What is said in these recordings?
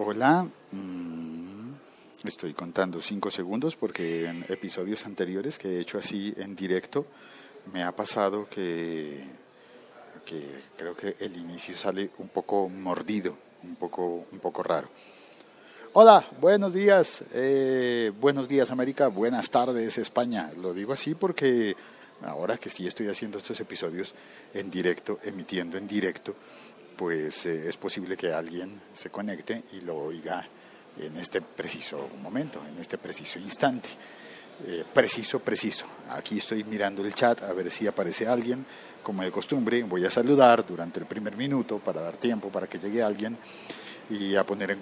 Hola, mm, estoy contando cinco segundos porque en episodios anteriores que he hecho así en directo me ha pasado que, que creo que el inicio sale un poco mordido, un poco, un poco raro. Hola, buenos días, eh, buenos días América, buenas tardes España. Lo digo así porque ahora que sí estoy haciendo estos episodios en directo, emitiendo en directo, pues eh, es posible que alguien se conecte y lo oiga en este preciso momento, en este preciso instante. Eh, preciso, preciso. Aquí estoy mirando el chat a ver si aparece alguien. Como de costumbre, voy a saludar durante el primer minuto para dar tiempo para que llegue alguien y a poner en,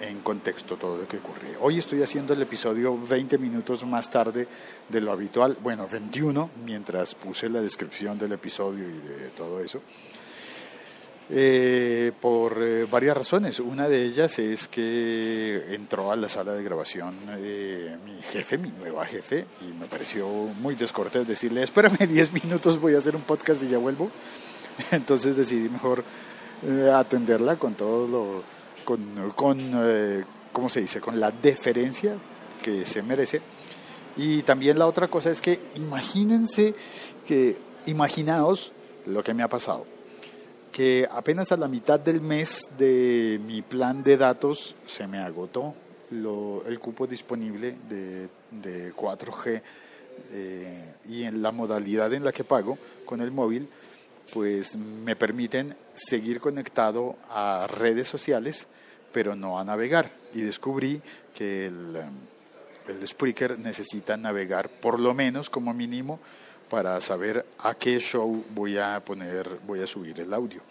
en, contexto todo lo que ocurre. Hoy estoy haciendo el episodio 20 minutos más tarde de lo habitual, bueno, 21, mientras puse la descripción del episodio y de todo eso. Eh, por eh, varias razones. Una de ellas es que entró a la sala de grabación eh, mi jefe, mi nueva jefe, y me pareció muy descortés decirle, espérame 10 minutos, voy a hacer un podcast y ya vuelvo. Entonces decidí mejor atenderla con todo lo, con, con ¿cómo se dice?, con la deferencia que se merece. Y también la otra cosa es que imagínense que, imaginaos lo que me ha pasado que apenas a la mitad del mes de mi plan de datos se me agotó lo, el cupo disponible de, de 4G eh, y en la modalidad en la que pago con el móvil, pues me permiten seguir conectado a redes sociales, pero no a navegar. Y descubrí que el, el Spreaker necesita navegar por lo menos como mínimo para saber a qué show voy a poner, voy a subir el audio.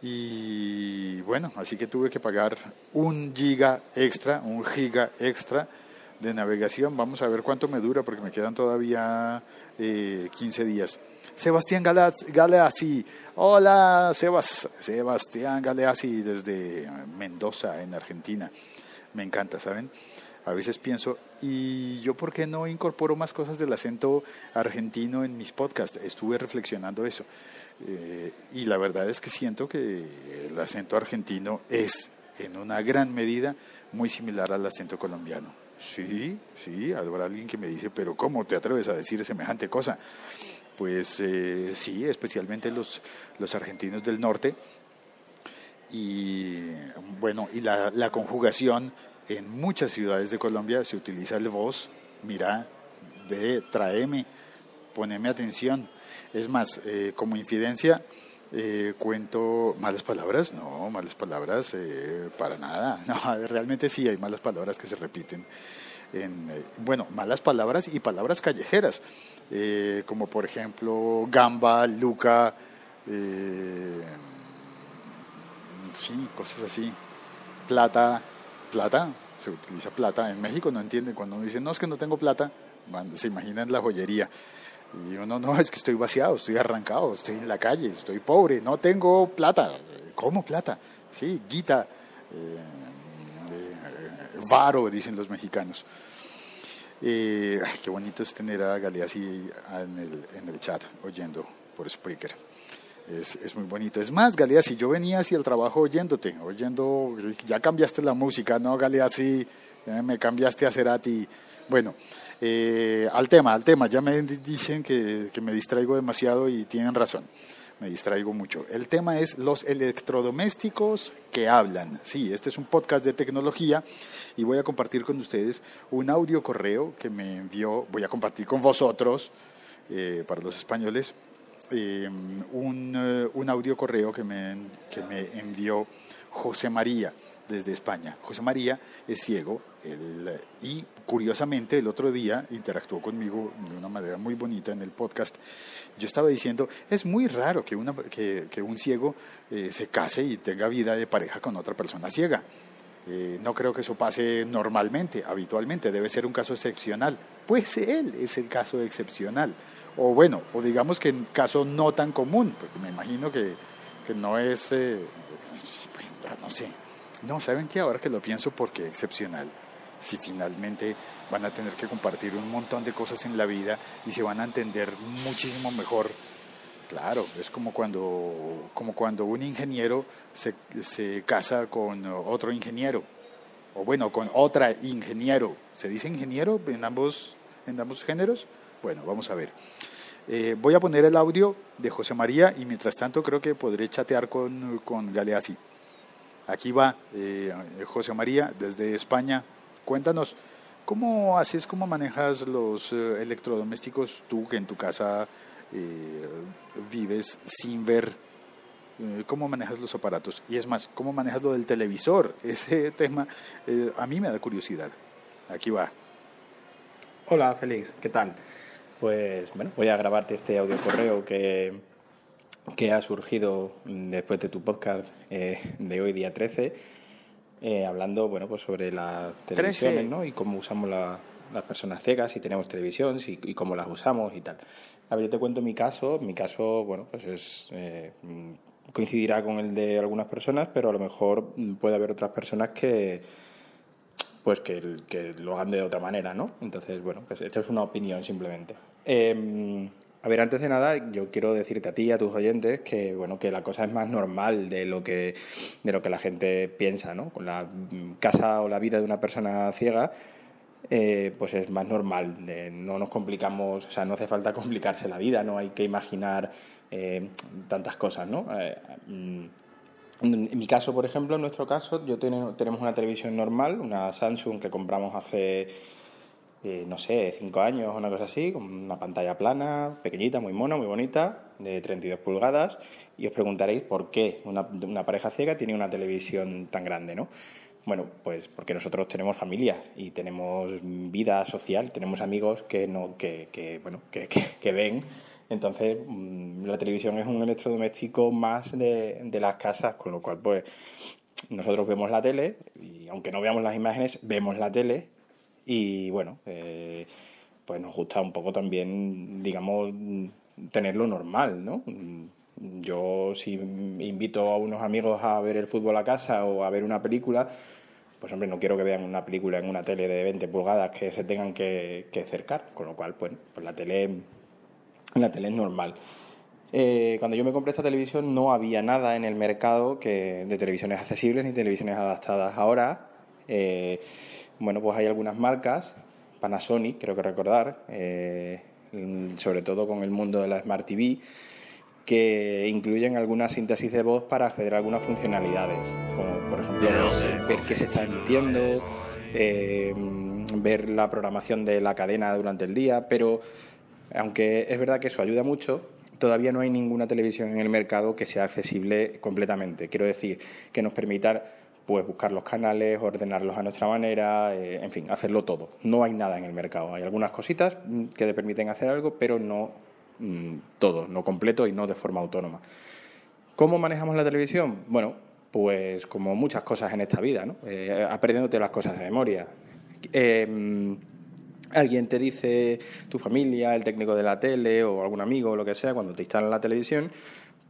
Y bueno, así que tuve que pagar un giga extra, un giga extra de navegación. Vamos a ver cuánto me dura porque me quedan todavía eh, 15 días. Sebastián Galeazzi, hola Sebas, Sebastián Galeazzi desde Mendoza, en Argentina. Me encanta, ¿saben? A veces pienso, ¿y yo por qué no incorporo más cosas del acento argentino en mis podcasts? Estuve reflexionando eso. Eh, y la verdad es que siento que el acento argentino es, en una gran medida, muy similar al acento colombiano. Sí, sí, habrá alguien que me dice, pero ¿cómo te atreves a decir semejante cosa? Pues eh, sí, especialmente los, los argentinos del norte. Y bueno, y la, la conjugación en muchas ciudades de Colombia se utiliza el vos, mira, ve, tráeme, poneme atención. Es más, eh, como infidencia, eh, cuento malas palabras, no, malas palabras eh, para nada, no, realmente sí hay malas palabras que se repiten. En, bueno, malas palabras y palabras callejeras, como por ejemplo gamba, luca, sí, cosas así, plata, plata, se utiliza plata. En México no entienden cuando uno dice, no, es que no tengo plata, se imaginan la joyería. Y uno, no, es que estoy vaciado, estoy arrancado, estoy en la calle, estoy pobre, no tengo plata. ¿Cómo plata? Sí, guita, eh, eh, varo, dicen los mexicanos. Eh, qué bonito es tener a Galeazzi en el, en el chat, oyendo por Spreaker. Es, es, muy bonito. Es más, Galeazzi, yo venía hacia el trabajo oyéndote, oyendo, ya cambiaste la música, ¿no, Galeazzi? me cambiaste a Cerati. Bueno, eh, al tema, al tema, ya me dicen que, que me distraigo demasiado y tienen razón me distraigo mucho. El tema es los electrodomésticos que hablan. Sí, este es un podcast de tecnología y voy a compartir con ustedes un audio correo que me envió, voy a compartir con vosotros, eh, para los españoles, eh, un, eh, un, audio correo que me, que me envió José María desde España. José María es ciego y curiosamente el otro día interactuó conmigo de una manera muy bonita en el podcast. Yo estaba diciendo, es muy raro que, una, que, que un ciego eh, se case y tenga vida de pareja con otra persona ciega. no creo que eso pase normalmente, habitualmente, debe ser un caso excepcional. Pues él es el caso excepcional o bueno, o digamos que en caso no tan común, porque me imagino que, que no es, eh, no sé, no, ¿saben qué? Ahora que lo pienso, porque excepcional, si finalmente van a tener que compartir un montón de cosas en la vida y se van a entender muchísimo mejor Claro, es como cuando, como cuando un ingeniero se, se casa con otro ingeniero, o bueno, con otra ingeniero. ¿Se dice ingeniero en ambos, en ambos géneros? Bueno, vamos a ver. Eh, voy a poner el audio de José María y mientras tanto creo que podré chatear con, con Galeazzi. Aquí va eh, José María desde España. Cuéntanos, ¿cómo haces, cómo manejas los eh, electrodomésticos tú que en tu casa vives sin ver? ¿Cómo manejas los aparatos? Y es más, ¿cómo manejas lo del televisor? Ese tema a mí me da curiosidad. Aquí va. Hola, Félix, ¿qué tal? Pues bueno, voy a grabarte este audio correo que, que ha surgido después de tu podcast eh, de hoy, día 13, eh, hablando bueno, pues sobre las televisiones ¿no? y cómo usamos las personas ciegas, si tenemos televisión y, cómo las usamos y tal. A ver, yo te cuento mi caso. Mi caso, bueno, pues es. Eh, coincidirá con el de algunas personas, pero a lo mejor puede haber otras personas que pues que, que, lo hagan de otra manera, ¿no? Entonces, bueno, pues esto es una opinión simplemente. Em, a ver, antes de nada, yo quiero decirte a ti y a tus oyentes que, bueno, que la cosa es más normal de lo que, de lo que la gente piensa, ¿no? Con la casa o la vida de una persona ciega, eh, pues es más normal. no nos complicamos, o sea, no hace falta complicarse la vida, no hay que imaginar eh, tantas cosas, ¿no? En mi caso, por ejemplo, en nuestro caso, yo tenemos una televisión normal, una Samsung que compramos hace, eh, no sé, cinco años o una cosa así, con una pantalla plana, pequeñita, muy mona, muy bonita, de 32 pulgadas, y os preguntaréis por qué una, pareja ciega tiene una televisión tan grande, ¿no? Bueno, pues porque nosotros tenemos familia y tenemos vida social, tenemos amigos que, no, que, que bueno, que, que ven entonces, mm, la televisión es un electrodoméstico más de, de las casas, con lo cual, pues, nosotros vemos la tele y aunque no veamos las imágenes, vemos la tele y, bueno, eh, pues nos gusta un poco también, digamos, tenerlo normal, ¿no? Yo si invito a unos amigos a ver el fútbol a casa o a ver una película, pues hombre, no quiero que vean una película en una tele de 20 pulgadas que se tengan que, que acercar, con lo cual, pues, pues la tele la tele normal. Eh, cuando yo me compré esta televisión no había nada en el mercado que, de televisiones accesibles ni televisiones adaptadas. Ahora, eh, bueno, pues hay algunas marcas, Panasonic, creo que recordar, eh, sobre todo con el mundo de la Smart TV, que incluyen alguna síntesis de voz para acceder a algunas funcionalidades, como por ejemplo ver qué se está emitiendo, ver la programación de la cadena durante el día, pero aunque es verdad que eso ayuda mucho, todavía no hay ninguna televisión en el mercado que sea accesible completamente. Quiero decir, que nos permita pues buscar los canales, ordenarlos a nuestra manera, eh, en fin, hacerlo todo. No hay nada en el mercado. Hay algunas cositas mm, que te permiten hacer algo, pero no mm, todo, no completo y no de forma autónoma. ¿Cómo manejamos la televisión? Bueno, pues como muchas cosas en esta vida, ¿no? Eh, aprendiéndote las cosas de memoria. Eh, alguien te dice, tu familia, el técnico de la tele o algún amigo o lo que sea, cuando te instalan la televisión,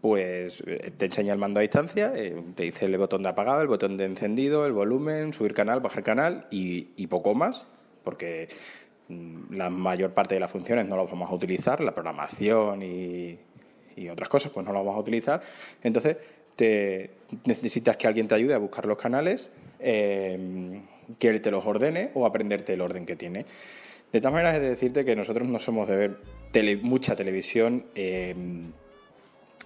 pues eh, te enseña el mando a distancia, eh, te dice el botón de apagado, el botón de encendido, el volumen, subir canal, bajar canal y, poco más, porque mm, la mayor parte de las funciones no las vamos a utilizar, la programación y, otras cosas, pues no las vamos a utilizar. Entonces, te, necesitas que alguien te ayude a buscar los canales, eh, que él te los ordene o aprenderte el orden que tiene. De todas maneras, es de decirte que nosotros no somos de ver mucha televisión em,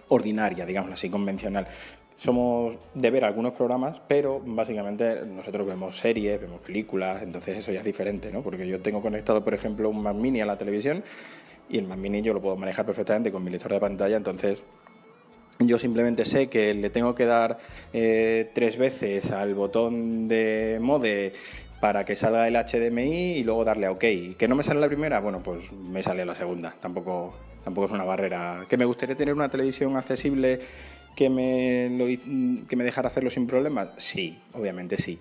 ordinaria, digamos así, convencional. Somos de ver algunos programas, pero básicamente nosotros vemos series, vemos películas, entonces eso ya es diferente, ¿no? Porque yo tengo conectado, por ejemplo, un Mac Mini a la televisión y el Mac Mini yo lo puedo manejar perfectamente con mi lector de pantalla, entonces yo simplemente sé que le tengo que dar eh, tres veces al botón de mode para que salga el HDMI y luego darle a OK. ¿Que no me sale la primera? Bueno, pues me sale la segunda. Tampoco, tampoco es una barrera. ¿Que me gustaría tener una televisión accesible que me, que me dejara hacerlo sin problemas? Sí, obviamente sí.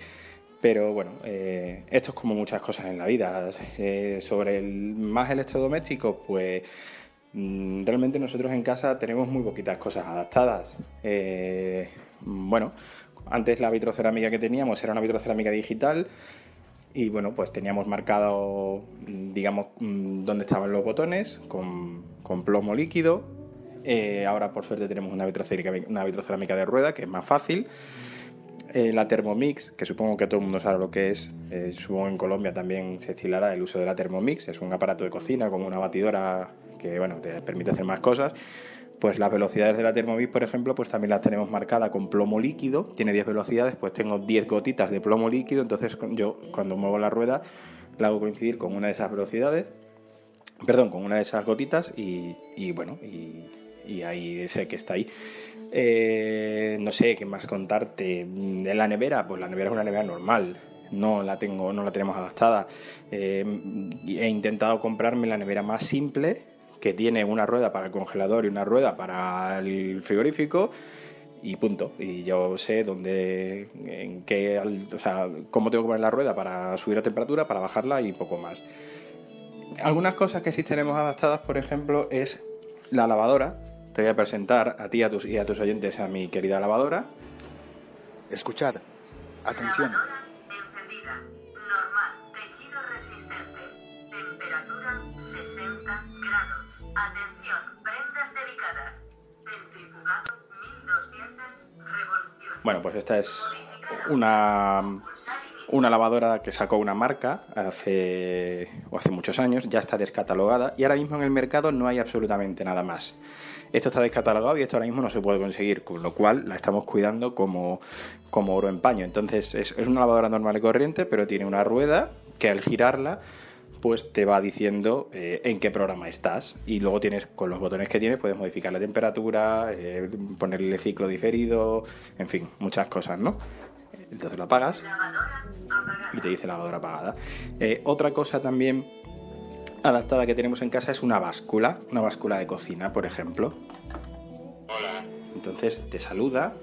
Pero bueno, eh, esto es como muchas cosas en la vida. Eh, sobre el más electrodoméstico, pues realmente nosotros en casa tenemos muy poquitas cosas adaptadas. Eh, bueno, antes la vitrocerámica que teníamos era una vitrocerámica digital y bueno, pues teníamos marcado, digamos, mm, dónde estaban los botones con, plomo líquido Eh, ahora, por suerte, tenemos una vitrocerámica, una vitrocerámica de rueda, que es más fácil. Eh, la Thermomix, que supongo que todo el mundo sabe lo que es, eh, supongo en Colombia también se estilará el uso de la Thermomix, es un aparato de cocina como una batidora que bueno, te permite hacer más cosas. Pues las velocidades de la Thermomix, por ejemplo, pues también las tenemos marcadas con plomo líquido, tiene 10 velocidades, pues tengo 10 gotitas de plomo líquido, entonces yo cuando muevo la rueda la hago coincidir con una de esas velocidades, perdón, con una de esas gotitas y, bueno, y, y ahí sé que está ahí. Eh, no sé qué más contarte. De la nevera, pues la nevera es una nevera normal. No la tengo, no la tenemos adaptada. Eh, he intentado comprarme la nevera más simple, que tiene una rueda para el congelador y una rueda para el frigorífico y punto. Y yo sé dónde, en qué, o sea, cómo tengo que poner la rueda para subir la temperatura, para bajarla y poco más. Algunas cosas que sí tenemos adaptadas, por ejemplo, es la lavadora, te voy a presentar a ti a tus, y a tus oyentes a mi querida lavadora. Escuchad. Atención. Bueno, pues esta es una, una lavadora que sacó una marca hace, o hace muchos años, ya está descatalogada y ahora mismo en el mercado no hay absolutamente nada más. Esto está descatalogado y esto ahora mismo no se puede conseguir, con lo cual la estamos cuidando como, como oro en paño. Entonces es, es una lavadora normal y corriente, pero tiene una rueda que al girarla pues te va diciendo eh, en qué programa estás y luego tienes con los botones que tienes puedes modificar la temperatura, eh, ponerle ciclo diferido, en fin, muchas cosas, ¿no? Entonces lo apagas y te dice lavadora apagada. Eh, otra cosa también adaptada que tenemos en casa es una báscula, una báscula de cocina, por ejemplo. Hola, Entonces te saluda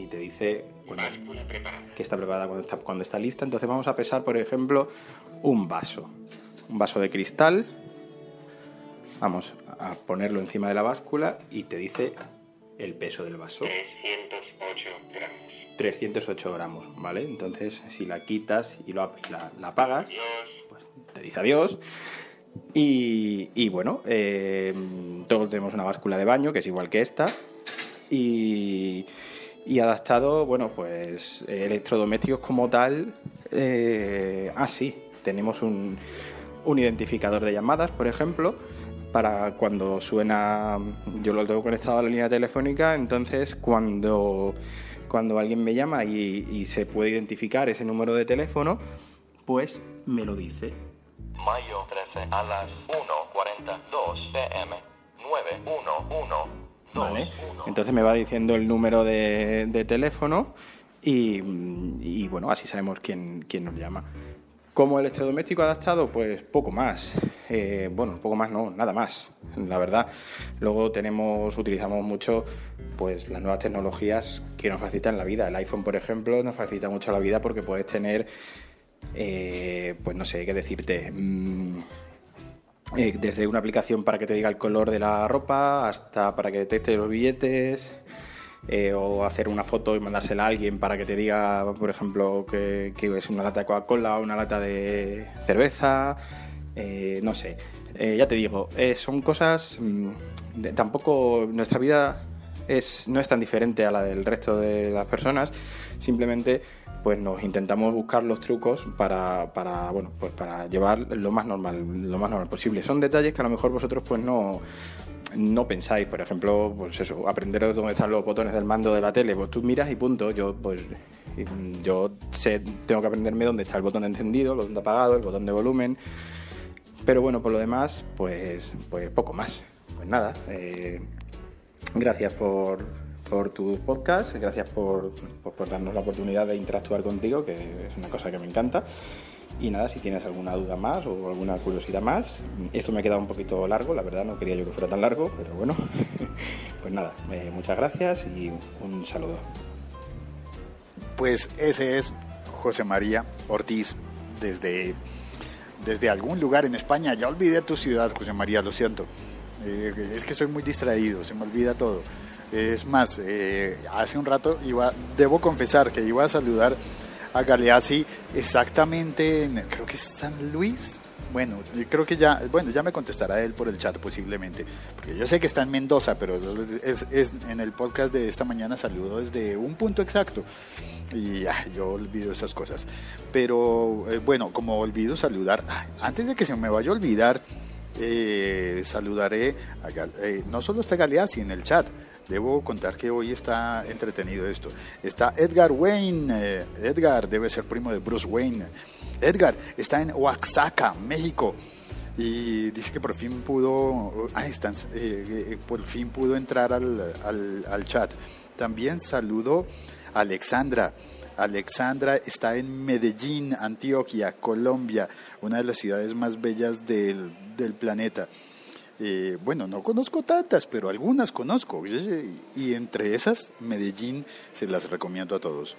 y te dice preparada. que está preparada cuando está, cuando está lista. Entonces vamos a pesar, por ejemplo, un vaso. Un vaso de cristal. Vamos a ponerlo encima de la báscula y te dice el peso del vaso. 308 gramos. 308 gramos, ¿vale? Entonces, si la quitas y lo, la, la apagas, pues te dice adiós. Y, y bueno, eh, todos tenemos una báscula de baño, que es igual que esta. Y, y adaptado, bueno, pues eh, electrodomésticos como tal. eh, ah, sí, tenemos un, un identificador de llamadas, por ejemplo, para cuando suena. Yo lo tengo conectado a la línea telefónica, entonces cuando, cuando alguien me llama y, se puede identificar ese número de teléfono, pues me lo dice. Mayo 13 a las 1.42 pm. 91121. ¿Vale? Entonces me va diciendo el número de, de teléfono y, y, bueno, así sabemos quién, quién nos llama. Como electrodoméstico adaptado, pues poco más. Eh, bueno, poco más no, nada más, la verdad. Luego tenemos, utilizamos mucho pues las nuevas tecnologías que nos facilitan la vida. El iPhone, por ejemplo, nos facilita mucho la vida porque puedes tener, eh, pues no sé qué decirte. mm, eh, desde una aplicación para que te diga el color de la ropa hasta para que detecte los billetes eh, o hacer una foto y mandársela a alguien para que te diga, por ejemplo, que, es una lata de Coca-Cola o una lata de cerveza, eh, no sé. Ya te digo, son cosas... mm, tampoco nuestra vida es, no es tan diferente a la del resto de las personas, simplemente pues nos intentamos buscar los trucos para, para bueno pues para llevar lo más normal lo más normal posible. Son detalles que a lo mejor vosotros pues no no pensáis. Por ejemplo pues eso aprender dónde están los botones del mando de la tele. Pues tú miras y punto. Yo pues yo sé tengo que aprenderme dónde está el botón encendido el botón apagado el botón de volumen. Pero bueno por lo demás pues pues poco más. Pues nada eh, gracias por, por tu podcast, gracias por, por- por darnos la oportunidad de interactuar contigo, que es una cosa que me encanta. Y nada, si tienes alguna duda más o alguna curiosidad más, esto me ha quedado un poquito largo, la verdad no quería yo que fuera tan largo, pero bueno, pues nada, eh, muchas gracias y un saludo. Pues ese es José María Ortiz desde, desde algún lugar en España. Ya olvidé tu ciudad, José María, lo siento. Eh, es que soy muy distraído, se me olvida todo. Es más, eh, hace un rato iba, debo confesar que iba a saludar a Galeazzi exactamente en, creo que es San Luis, Bueno, yo creo que ya, bueno, ya me contestará él por el chat posiblemente, porque yo sé que está en Mendoza, pero es, en el podcast de esta mañana saludo desde un punto exacto y yo olvido esas cosas. Pero eh, bueno, como olvido saludar, antes de que se me vaya a olvidar, eh, saludaré a eh, no solo está Galeazzi en el chat, debo contar que hoy está entretenido esto. Está Edgar Wayne, eh, Edgar debe ser primo de Bruce Wayne. Edgar está en Oaxaca, México. Y dice que por fin pudo, ah, están, eh, eh, por fin pudo entrar al, al- al chat. También saludo a Alexandra. Alexandra está en Medellín, Antioquia, Colombia, una de las ciudades más bellas del, del planeta. Eh, bueno, no conozco tantas, pero algunas conozco. Y entre esas, Medellín se las recomiendo a todos.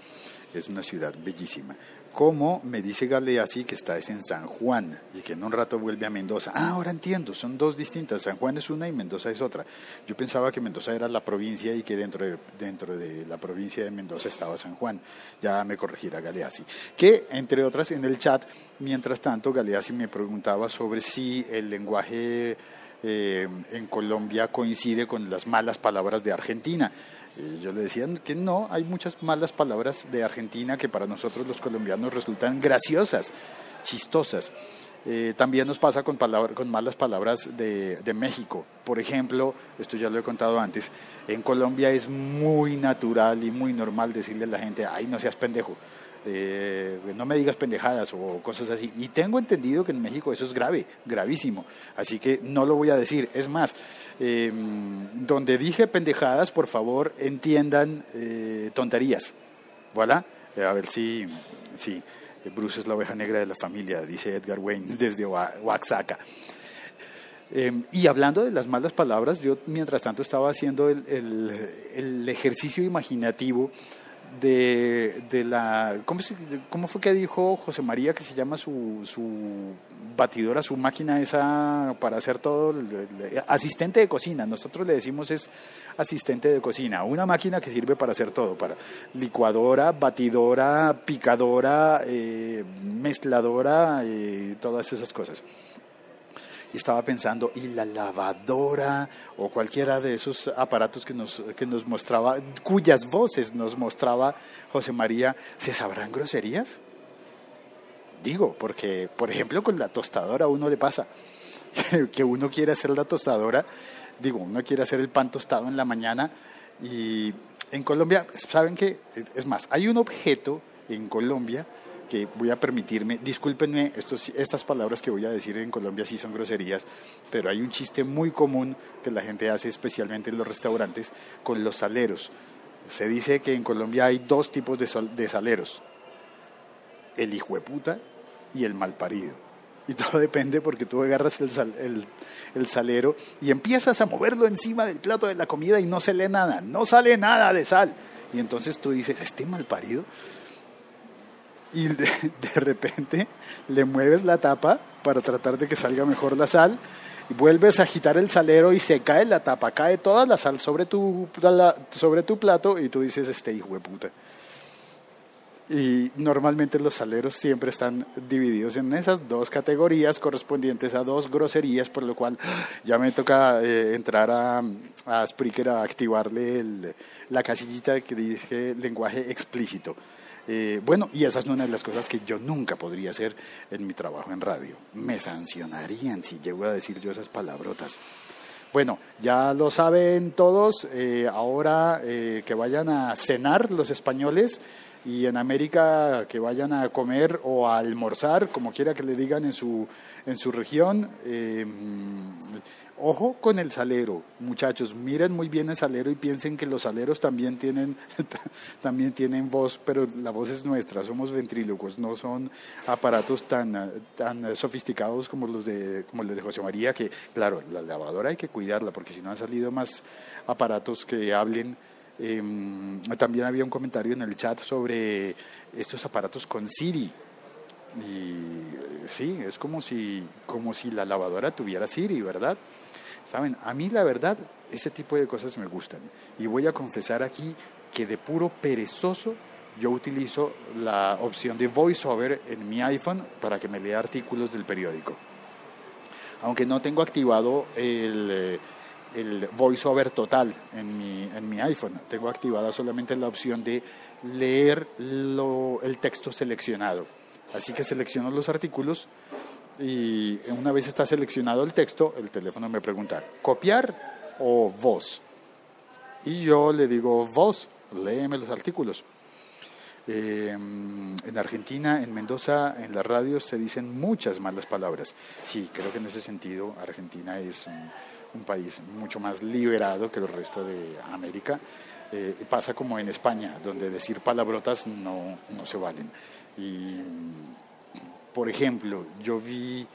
Es una ciudad bellísima. Como me dice Galeazzi que está es en San Juan y que en un rato vuelve a Mendoza. Ah, ahora entiendo, son dos distintas. San Juan es una y Mendoza es otra. Yo pensaba que Mendoza era la provincia y que dentro de, dentro de la provincia de Mendoza estaba San Juan. Ya me corregirá Galeazzi. Que, entre otras, en el chat, mientras tanto, Galeazzi me preguntaba sobre si el lenguaje eh, en Colombia coincide con las malas palabras de Argentina. Eh, yo le decía que no, hay muchas malas palabras de Argentina que para nosotros los colombianos resultan graciosas, chistosas. Eh, también nos pasa con, palabra- con malas palabras de, de México. Por ejemplo, esto ya lo he contado antes, en Colombia es muy natural y muy normal decirle a la gente, ay, no seas pendejo, eh, no me digas pendejadas o cosas así. Y tengo entendido que en México eso es grave, gravísimo. Así que no lo voy a decir. Es más, eh, donde dije pendejadas, por favor, entiendan eh, tonterías. ¿Voilà? Eh, a ver si, si Bruce es la oveja negra de la familia, dice Edgar Wayne desde Oa- Oaxaca. Eh, y hablando de las malas palabras, yo mientras tanto estaba haciendo el ejercicio imaginativo de, de la... ¿cómo, se- ¿Cómo fue que dijo José María que se llama su, su batidora, su máquina esa para hacer todo? asistente de cocina, nosotros le decimos es asistente de cocina, una máquina que sirve para hacer todo, para licuadora, batidora, picadora, eh, mezcladora, eh, todas esas cosas y estaba pensando, ¿y la lavadora o cualquiera de esos aparatos que nos, que nos mostraba, cuyas voces nos mostraba José María, ¿se sabrán groserías? Digo, porque, por ejemplo, con la tostadora uno le pasa que uno quiere hacer la tostadora, digo, uno quiere hacer el pan tostado en la mañana y en Colombia, ¿saben qué? Es más, hay un objeto en Colombia que voy a permitirme, discúlpenme, estos, estas palabras que voy a decir en Colombia sí son groserías, pero hay un chiste muy común que la gente hace especialmente en los restaurantes con los saleros. Se dice que en Colombia hay dos tipos de, saleros, el hijo de puta y el malparido. Y todo depende porque tú agarras el, sal- el, el salero y empiezas a moverlo encima del plato de la comida y no se lee nada, no sale nada de sal. Y entonces tú dices, este malparido. Y de, repente le mueves la tapa para tratar de que salga mejor la sal. Y vuelves a agitar el salero y se cae la tapa, cae toda la sal sobre tu, sobre tu plato y tú dices, este hijo de puta. Y normalmente los saleros siempre están divididos en esas dos categorías correspondientes a dos groserías, por lo cual ya me toca eh, entrar a, a Spreaker a activarle el- la casillita que dice lenguaje explícito. Eh, bueno, y esa es una de las cosas que yo nunca podría hacer en mi trabajo en radio. Me sancionarían si llego a decir yo esas palabrotas. Bueno, ya lo saben todos, eh, ahora eh, que vayan a cenar los españoles y en América que vayan a comer o a almorzar, como quiera que le digan en su, en su región. Ojo con el salero, muchachos, miren muy bien el salero y piensen que los saleros también tienen, también tienen voz, pero la voz es nuestra, somos ventrílocos, no son aparatos tan, tan sofisticados como los de, como los de José María, que claro, la lavadora hay que cuidarla, porque si no han salido más aparatos que hablen. Eh, también había un comentario en el chat sobre estos aparatos con Siri. Y eh, sí, es como si, como si la lavadora tuviera Siri, ¿verdad? Saben, a mí la verdad, ese tipo de cosas me gustan. Y voy a confesar aquí que de puro perezoso yo utilizo la opción de VoiceOver en mi iPhone para que me lea artículos del periódico. aunque no tengo activado el, eh, voiceover total en mi, en mi iPhone. Tengo activada solamente la opción de leer el texto seleccionado. Así que selecciono los artículos y una vez está seleccionado el texto, el teléfono me pregunta, ¿copiar o voz? Y yo le digo, voz, léeme los artículos. Eh, en Argentina, en Mendoza, en las radios se dicen muchas malas palabras. Sí, creo que en ese sentido Argentina es un, país mucho más liberado que el resto de América. Eh, pasa como en España, donde decir palabrotas no, no se valen. Y, por ejemplo, yo vi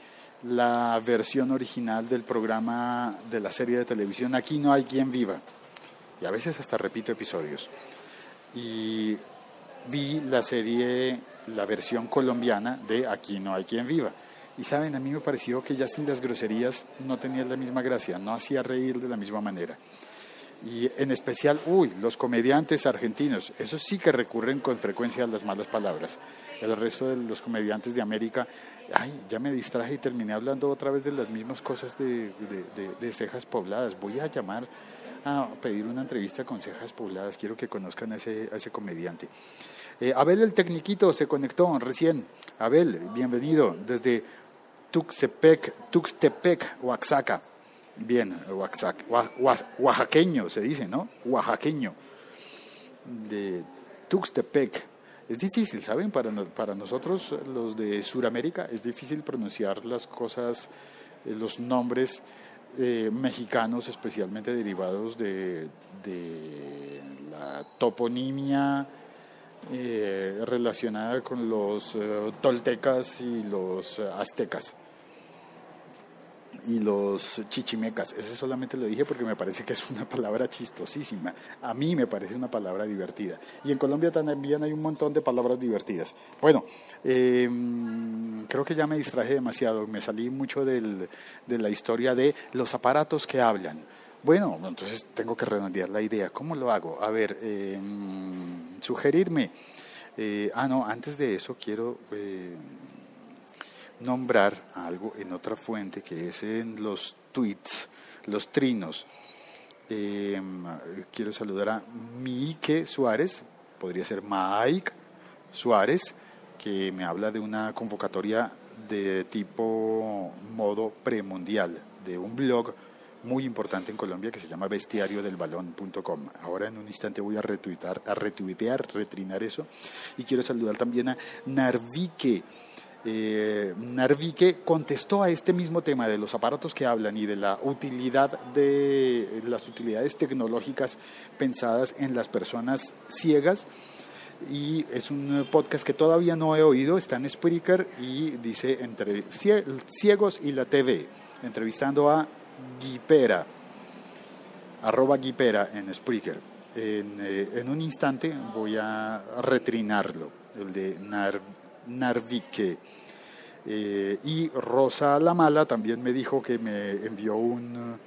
la versión original del programa de la serie de televisión Aquí no hay quien viva. Y a veces hasta repito episodios. Y vi la serie, la versión colombiana de Aquí no hay quien viva. Y saben, a mí me pareció que ya sin las groserías no tenía la misma gracia, no hacía reír de la misma manera. Y en especial, uy, los comediantes argentinos, esos sí que recurren con frecuencia a las malas palabras. El resto de los comediantes de América, ay, ya me distraje y terminé hablando otra vez de las mismas cosas de, cejas pobladas. Voy a llamar a pedir una entrevista con cejas pobladas, quiero que conozcan a ese, a ese comediante. Eh, Abel el Tecniquito se conectó recién. Abel, bienvenido desde Tuxtepec, Tuxtepec, Oaxaca. Bien, oaxaqueño se dice, ¿no? Oaxaqueño. De Tuxtepec. Es difícil, ¿saben? Para, para nosotros, los de Sudamérica, es difícil pronunciar las cosas, eh, los nombres eh, mexicanos, especialmente derivados de, de la toponimia eh, relacionada con los eh, toltecas y los eh, aztecas y los chichimecas. Ese solamente lo dije porque me parece que es una palabra chistosísima. A mí me parece una palabra divertida. Y en Colombia también hay un montón de palabras divertidas. Bueno, eh, creo que ya me distraje demasiado. Me salí mucho del- de la historia de los aparatos que hablan. Bueno, entonces tengo que redondear la idea. ¿Cómo lo hago? A ver, eh, sugerirme. Eh, ah, no, antes de eso quiero... nombrar algo en otra fuente que es en los tweets, los trinos. Eh, quiero saludar a Mike Suárez, podría ser Mike Suárez, que me habla de una convocatoria de tipo modo premundial, de un blog muy importante en Colombia que se llama bestiariodelbalón.com. Ahora en un instante voy a retuitar, a retuitear, retrinar eso. Y quiero saludar también a Narvique. Eh, Narvique contestó a este mismo tema de los aparatos que hablan y de la utilidad de las utilidades tecnológicas pensadas en las personas ciegas. Y es un podcast que todavía no he oído, está en Spreaker y dice entre cie- ciegos y la TV, entrevistando a Guipera, arroba Guipera en Spreaker. En, eh, en un instante voy a retrinarlo, el de Nar, Narvique. Eh, y Rosa La Mala también me dijo que me envió un,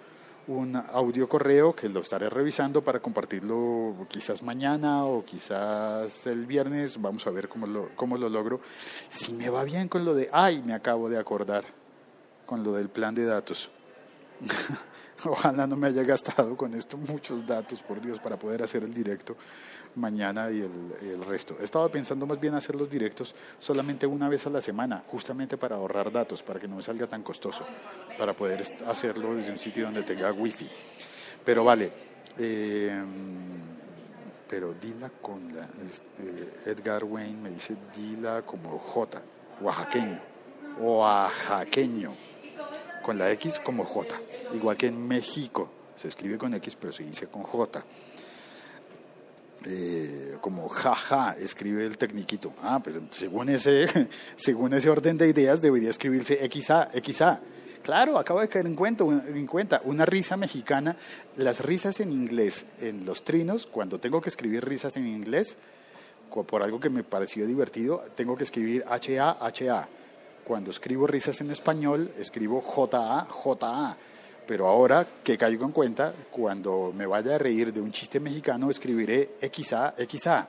un audio correo que lo estaré revisando para compartirlo quizás mañana o quizás el viernes. Vamos a ver cómo lo, cómo lo logro. Si me va bien con lo de, ay, me acabo de acordar, con lo del plan de datos. Ojalá no me haya gastado con esto muchos datos, por Dios, para poder hacer el directo mañana y el, el resto. He estado pensando más bien hacer los directos solamente una vez a la semana, justamente para ahorrar datos, para que no me salga tan costoso, para poder hacerlo desde un sitio donde tenga wifi. Pero vale, eh, pero dila con la... eh, Edgar Wayne me dice dila como J, oaxaqueño, oaxaqueño con la X como J, igual que en México se escribe con X pero se dice con J. Eh, como jaja escribe el tecniquito. Ah, pero según ese, según ese orden de ideas debería escribirse XA, XA. Claro, acabo de caer en cuenta, en cuenta, una risa mexicana, las risas en inglés, en los trinos, cuando tengo que escribir risas en inglés, por algo que me pareció divertido, tengo que escribir HA, HA. Cuando escribo risas en español, escribo JA, JA. Pero ahora que caigo en cuenta, cuando me vaya a reír de un chiste mexicano, escribiré XA, XA.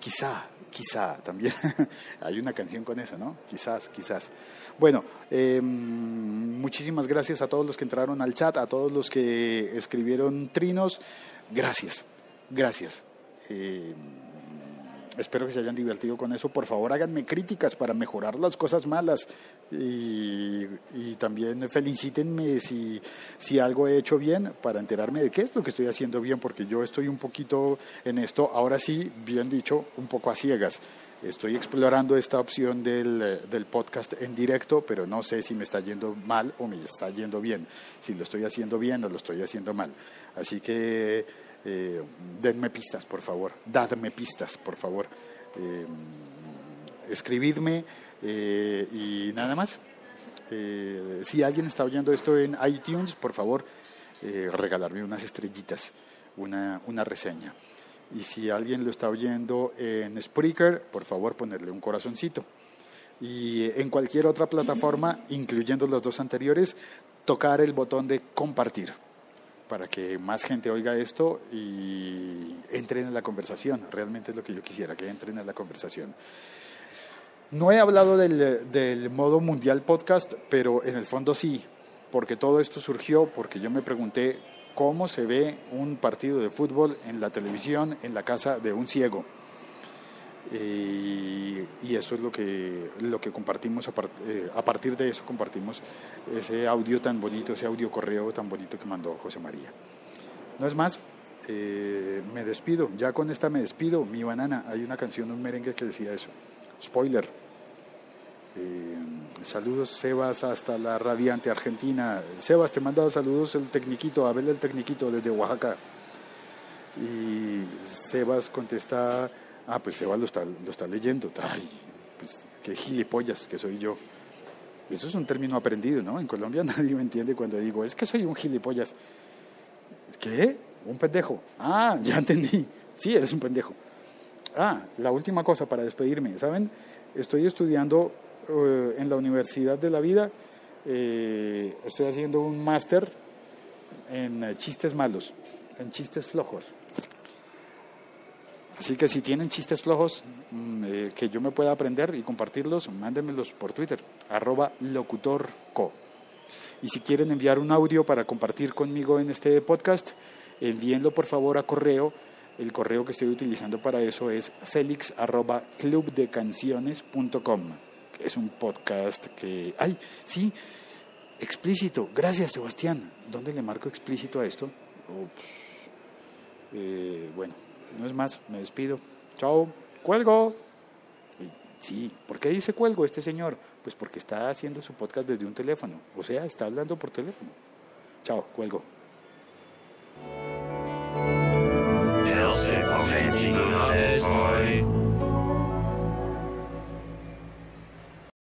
Quizá, Quizá también. Hay una canción con eso, ¿no? Quizás, quizás. Bueno, eh, muchísimas gracias a todos los que entraron al chat, a todos los que escribieron trinos. Gracias, gracias. Eh, espero que se hayan divertido con eso. Por favor, háganme críticas para mejorar las cosas malas. Y, y también felicítenme si, si algo he hecho bien para enterarme de qué es lo que estoy haciendo bien, porque yo estoy un poquito en esto, ahora sí, bien dicho, un poco a ciegas. Estoy explorando esta opción del, eh, del podcast en directo, pero no sé si me está yendo mal o me está yendo bien. Si lo estoy haciendo bien o lo estoy haciendo mal. Así que eh, denme pistas, por favor. Dadme pistas, por favor. Eh, escribidme eh, y nada más. Eh, si alguien está oyendo esto en iTunes, por favor, regalarme unas estrellitas, una, una reseña. Y si alguien lo está oyendo en Spreaker, por favor, ponerle un corazoncito. Y en cualquier otra plataforma, incluyendo las dos anteriores, tocar el botón de compartir para que más gente oiga esto y entren en la conversación. Realmente es lo que yo quisiera, que entren en la conversación. No he hablado del, del modo mundial podcast, pero en el fondo sí, porque todo esto surgió porque yo me pregunté cómo se ve un partido de fútbol en la televisión en la casa de un ciego. Y, y eso es lo que, lo que compartimos, a, eh, a partir de eso compartimos ese audio tan bonito, ese audio correo tan bonito que mandó José María. No es más, eh, me despido, ya con esta me despido, mi banana, hay una canción, un merengue que decía eso. Spoiler. Eh, saludos Sebas hasta la radiante Argentina. Sebas, te manda saludos el tecniquito, Abel el tecniquito desde Oaxaca. Y Sebas contesta, ah, pues Sebas lo está, lo está leyendo. Ay, pues qué gilipollas que soy yo. Eso es un término aprendido, ¿no? En Colombia nadie me entiende cuando digo, es que soy un gilipollas. ¿Qué? Un pendejo. Ah, ya entendí. Sí, eres un pendejo. Ah, la última cosa para despedirme. ¿Saben? Estoy estudiando eh, en la Universidad de la Vida. eh, estoy haciendo un máster en eh, chistes malos, en chistes flojos. Así que si tienen chistes flojos mm, eh, que yo me pueda aprender y compartirlos, mándenmelos por Twitter, arroba locutorco. Y si quieren enviar un audio para compartir conmigo en este podcast, envíenlo por favor a correo. El correo que estoy utilizando para eso es felix arroba clubdecanciones.com. Es un podcast que... ¡Ay! Sí, explícito. Gracias, Sebastián. ¿Dónde le marco explícito a esto? Ups. Eh, bueno, no es más, me despido. Chao, cuelgo. Sí, ¿por qué dice cuelgo este señor? Pues porque está haciendo su podcast desde un teléfono, o sea, está hablando por teléfono. Chao, cuelgo. El Seco 29